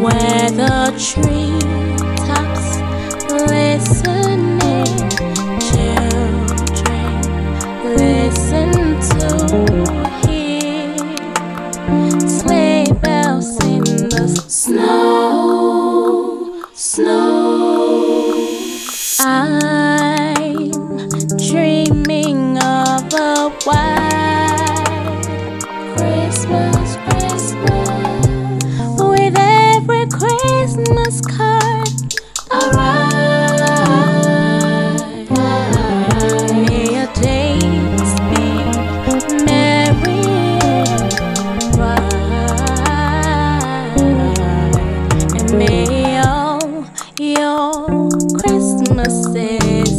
where the tree tops listening, children listen to hear sleigh bells in the snow, snow. I'm dreaming of a white. Christmas card. Alright, may your days be merry and bright, and may all your Christmases.